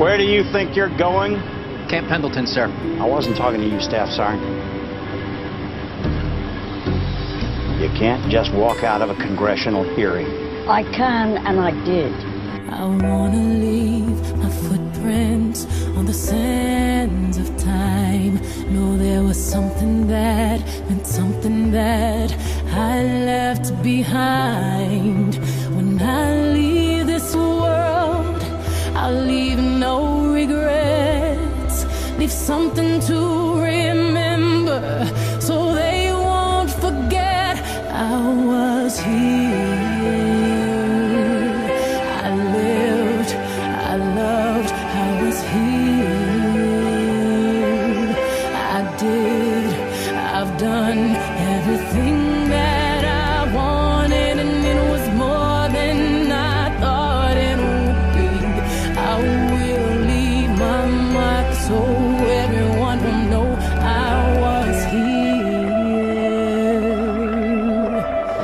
Where do you think you're going? Camp Pendleton, sir. I wasn't talking to you, Staff Sergeant. You can't just walk out of a congressional hearing. I can, and I did. I wanna leave my footprints on the sands of time. Know there was something that meant something that I left behind. When I Leave something to remember so they won't forget I was here. I lived, I loved, I was here. I did, I've done everything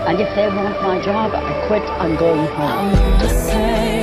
And if they want my job, I quit. I'm going home.